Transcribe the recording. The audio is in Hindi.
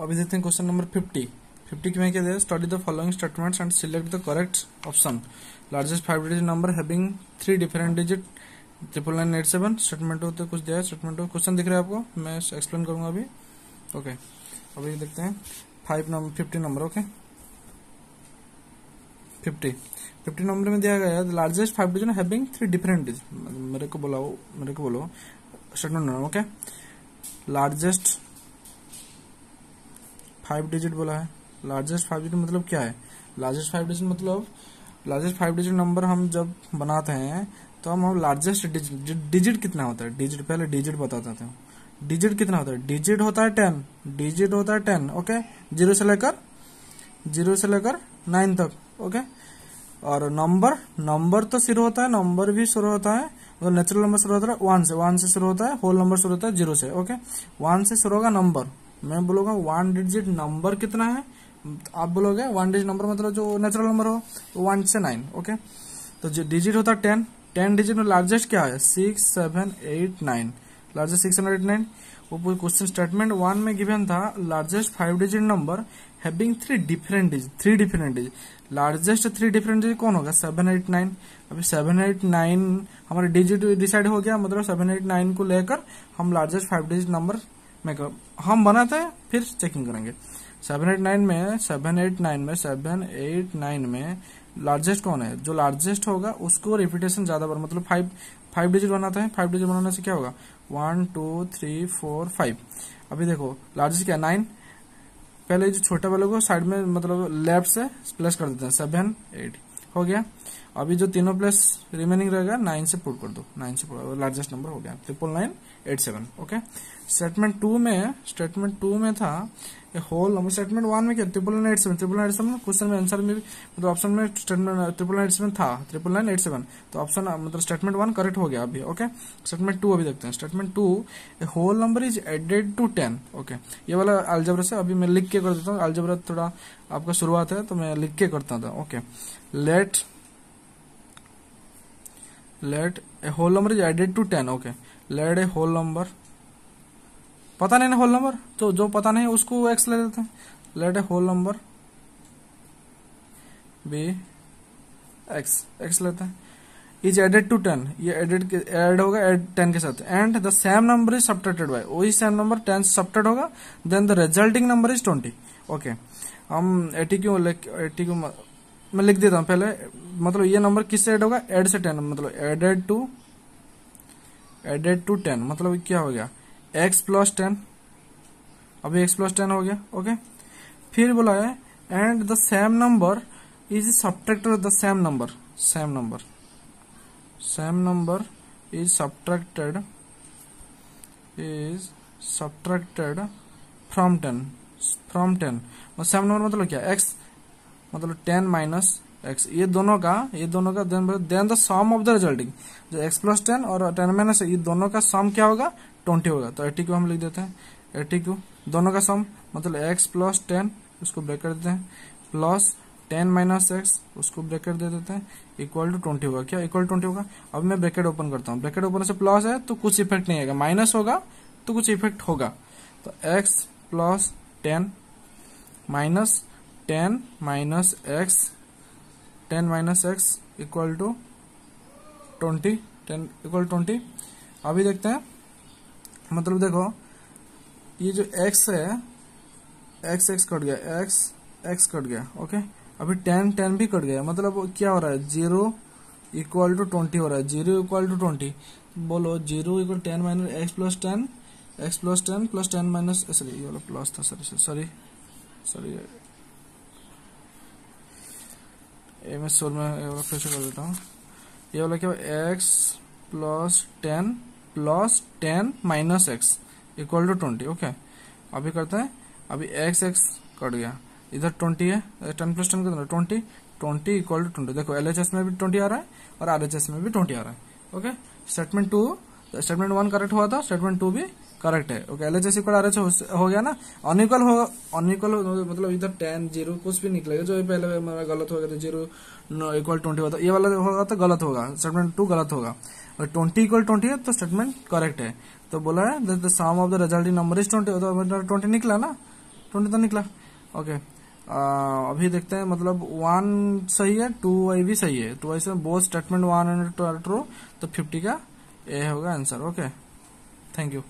अभी देखते हैं क्वेश्चन नंबर फिफ्टी फिफ्टी में क्या दिया study the following statements and select the correct option largest five digit number having three different digit triple nine eight seven statement हो तो कुछ दिया है? स्टेटमेंट हो क्वेश्चन दिख रहा है आपको? मैं एक्सप्लेन करूँगा अभी. ओके अभी देखते हैं. Five number fifty number okay fifty fifty number में दिया गया largest five digit having three different digit मेरे को बोला मेरे को बोलो. Statement okay largest five digit बोला है। लार्जेस्ट फाइव डिजिट मतलब क्या है? लार्जेस्ट फाइव डिजिट मतलब लार्जेस्ट फाइव डिजिट नंबर हम जब बनाते हैं तो हम हम लार्जेस्ट डिजिट डिजिट कितना होता है? डिजिट, पहले डिजिट बताते थे डिजिट कितना होता है? डिजिट होता है टेन। डिजिट होता है टेन, ओके? ज़ीरो से लेकर, ज़ीरो से लेकर नाइन तक, ओके? और नंबर नंबर तो शुरू होता है, नंबर भी शुरू होता है और नेचुरल नंबर शुरू होता है वन से वन से शुरू होता है होल नंबर शुरू होता है, ज़ीरो से, ओके? वन से शुरू होगा नंबर। मैं बोलूँगा वन डिजिट नंबर कितना है? आप बोलोगे वन डिजिट नंबर मतलब जो नेचुरल नंबर हो वन से नाइन ओके तो जो डिजिट होता है टेन टेन डिजिट में लार्जेस्ट क्या है? Six seven eight nine largest six hundred eight nine वो क्वेश्चन स्टेटमेंट वन में गिवन था largest five digit number having three different digit three different digit largest three different digit कौन होगा? सेवन एट नाइन अभी सेवन एट नाइन हमारे डिजिट डिसाइड हो गया मतलब सेवन एट नाइन को लेकर हम लार्जेस्ट फाइव डिजिट नंबर में हम बनाते हैं फिर चेकिंग करेंगे। सेवन एट नाइन में सेवन एट नाइन में सेवन एट नाइन में लार्जेस्ट कौन है? जो लार्जेस्ट होगा, उसको रिपीटेशन ज़्यादा बार मतलब फाइव फाइव डिजिट बनाते हैं फाइव डिजिट बनाने से क्या होगा? One two three four five अभी देखो लार्जेस्ट क्या नाइन पहले जो छोटे वाले को साइड में मतलब लेफ़्ट से प्लस कर देते हैं। सेवन एट हो गया? अभी जो तीनों प्लस रिमेनिंग रहेगा नाइन से पुट कर दो। नाइन से लार्जेस्ट नंबर हो गया। Triple nine eight seven okay statement two में स्टेटमेंट टू में था होल नंबर स्टेटमेंट वन में क्या? Triple nine eight seven triple nine eight seven question में आंसर में मतलब ऑप्शन में statement triple nine eight seven था ट्रिपल नाइन एट सेवन तो ऑप्शन मतलब स्टेटमेंट वन करेक्ट हो गया अभी ओके स्टेटमेंट टू अभी देखते हैं statement two whole number is added to ten okay ये वाला अलजबरा से अभी मैं लिख के कर देता हूँ अलजबरा थोड़ा आपका शुरुआत है तो मैं लिख के करता था okay let let a whole number is added to ten okay let a whole number. पता नहीं ना होल नंबर? तो जो पता नहीं, उसको एक्स ले लेते हैं। Let a whole number be x x लेते हैं। इज़ एडेड टू टेन ये एडेड एड होगा एड टेन के साथ। And the same number is subtracted by वही सेम नंबर टेन से होगा। Then the resulting number is twenty okay हम एटी क्यों एटी क्यों मैं लिख देता हूँ पहले। मतलब ये नंबर किससे एड होगा? एड से टेन मतलब added to added to ten मतलब क्या हो गया? एक्स प्लस टेन अभी एक्स प्लस टेन हो गया ओके फिर बोला है and the same number is subtracted the same number same number same number is subtracted is subtracted from ten from ten same number मतलब क्या? एक्स मतलब टेन माइनस एक्स ये दोनों का, ये दोनों का then the sum of the resulting जो एक्स प्लस टेन और टेन माइनस ये दोनों का सम क्या होगा? ट्वेंटी होगा। तो एटी क्यू हम लिख देते हैं। एटी क्यू दोनों का सम मतलब एक्स प्लस टेन उसको ब्रेक कर देते हैं। प्लस टेन माइनस एक्स उसको ब्रेकेट दे देते हैं। इक्वल टू ट्वेंटी होगा। क्या इक्वल ट्वेंटी होगा? अब मैं ब्रेकेट ओपन करता हूँ। ब्रेकेट ओपन से प्लस है तो कुछ इफ़ेक्ट नहीं आएगा। माइनस होगा तो कुछ इफ़ेक्ट होगा। तो x plus ten minus ten minus x ten minus x equal to twenty, ten equal twenty. अभी देखते हैं। मतलब देखो, ये जो x है, x x कट गया, x x कट गया ओके अभी टेन टेन भी कट गया। मतलब क्या हो रहा है? ज़ीरो इक्वल टू ट्वेंटी हो रहा है। Zero equal to twenty. बोलो, zero equal ten minus x plus ten x plus ten plus ten minus sorry ये वाला प्लस था सॉरी सॉरी सॉरी ये मैं सोल में ये वाला फिर कर देता हूँ। ये वाला क्या x plus ten plus ten minus x equal to twenty okay अभी करते हैं। अभी एक्स एक्स कट गया। इधर ट्वेंटी है टेन प्लस टेन कितना twenty twenty equal to twenty देखो एलएचएस में भी ट्वेंटी आ रहा है और आरएचएस में भी ट्वेंटी आ रहा है okay statement two statement one correct हुआ था स्टेटमेंट टू भी करेक्ट है। Okay L H S equal R H हो गया ना? अनइक्वल होगा अनइक्वल मतलब इधर टेन ज़ीरो कुछ भी निकलेगा। जो पहले मेरा गलत हो गया था ज़ीरो इक्वल ट्वेंटी होता ये वाला होगा तो गलत होगा। स्टेटमेंट टू गलत होगा। और ट्वेंटी इक्वल ट्वेंटी है तो स्टेटमेंट करेक्ट है। तो बोला है the sum of the resulting number is twenty तो ट्वेंटी निकला ना? ट्वेंटी तो निकला। ओके अभी देखते हैं मतलब वन सही है टू वाई भी सही है। टू वाई से both statement one and true तो फिफ्टी का ए होगा आंसर ओके थैंक यू